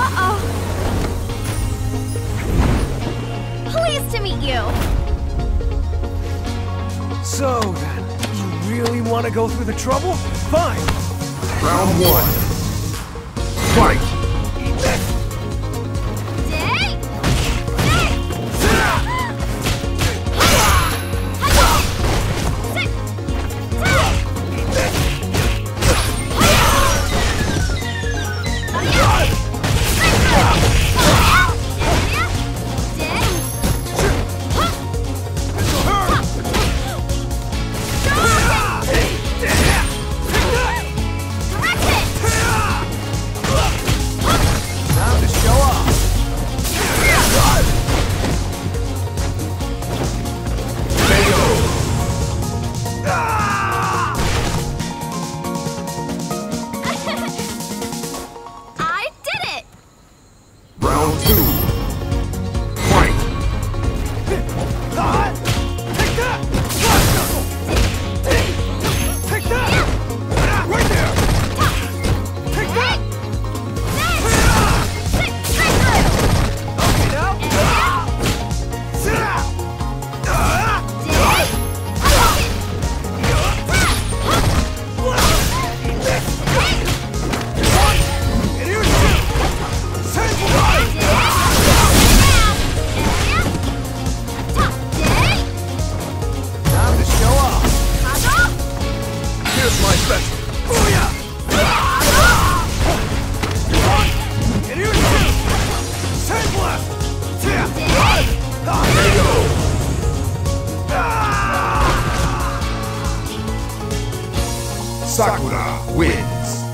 Uh-oh. Pleased to meet you. So then, you really want to go through the trouble? Fine. Round one. Fight! Round two. Sakura wins.